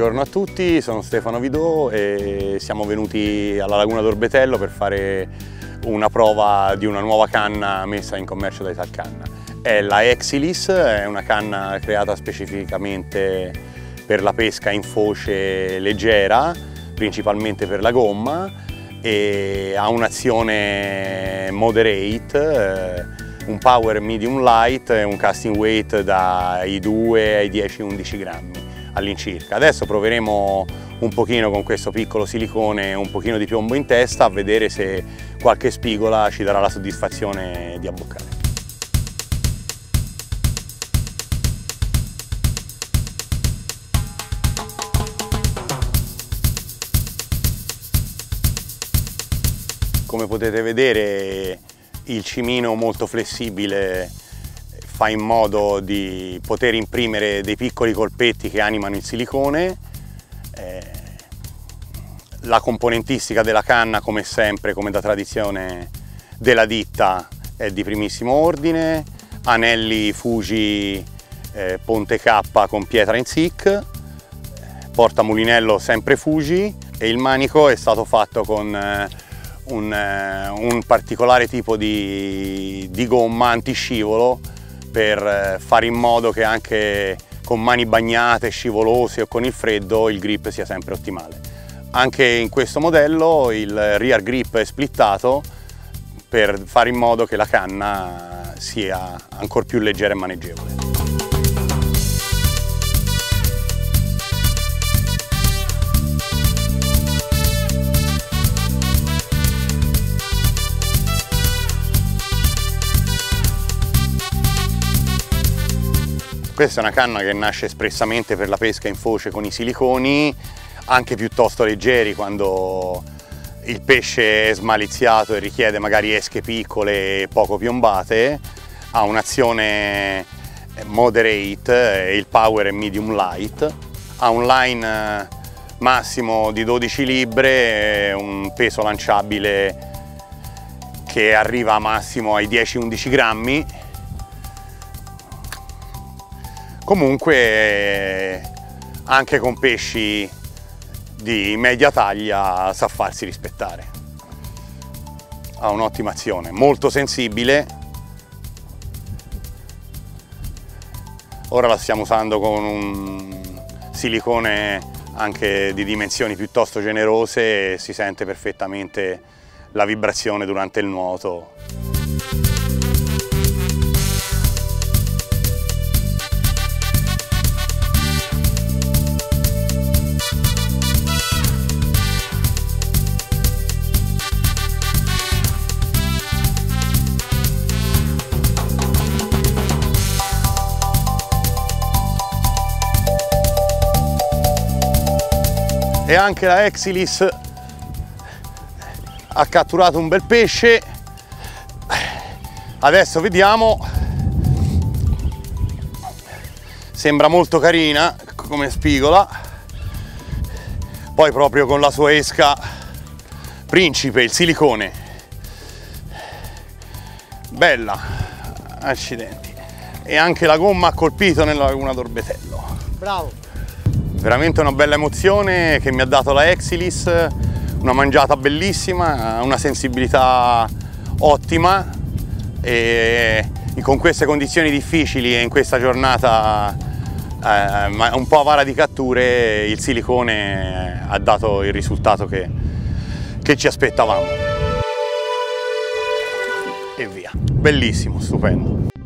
Buongiorno a tutti, sono Stefano Vidò e siamo venuti alla Laguna d'Orbetello per fare una prova di una nuova canna messa in commercio da Italcanna. È la Exilis, è una canna creata specificamente per la pesca in foce leggera, principalmente per la gomma e ha un'azione moderate, eh, un power medium light e un casting weight dai 2 ai 10-11 grammi all'incirca. Adesso proveremo un pochino con questo piccolo silicone un pochino di piombo in testa a vedere se qualche spigola ci darà la soddisfazione di abboccare. Come potete vedere il cimino molto flessibile fa in modo di poter imprimere dei piccoli colpetti che animano il silicone. Eh, la componentistica della canna, come sempre, come da tradizione della ditta, è di primissimo ordine. Anelli Fuji eh, Ponte K con pietra in SIC, porta mulinello sempre Fuji e il manico è stato fatto con eh, un, eh, un, particolare tipo di, di gomma antiscivolo per eh, fare in modo che anche con mani bagnate, scivolose o con il freddo il grip sia sempre ottimale. Anche in questo modello il rear grip è splittato per fare in modo che la canna sia ancora più leggera e maneggevole. Questa è una canna che nasce espressamente per la pesca in foce con i siliconi, anche piuttosto leggeri quando il pesce è smaliziato e richiede magari esche piccole e poco piombate, ha un'azione moderate, il power è medium light, ha un line massimo di 12 libbre, un peso lanciabile che arriva massimo ai 10-11 grammi Comunque anche con pesci di media taglia sa farsi rispettare. Ha un'ottima azione, molto sensibile. Ora la stiamo usando con un silicone anche di dimensioni piuttosto generose e si sente perfettamente la vibrazione durante il nuoto. E anche la Exilis ha catturato un bel pesce. Adesso vediamo. Sembra molto carina come spigola. Poi proprio con la sua esca principe il silicone. Bella accidenti. E anche la gomma ha colpito nella laguna d'Orbetello. Bravo Veramente una bella emozione che mi ha dato la Exilis, una mangiata bellissima, una sensibilità ottima e con queste condizioni difficili e in questa giornata eh, un po' avara di catture il silicone ha dato il risultato che, che ci aspettavamo. E via, bellissimo, stupendo.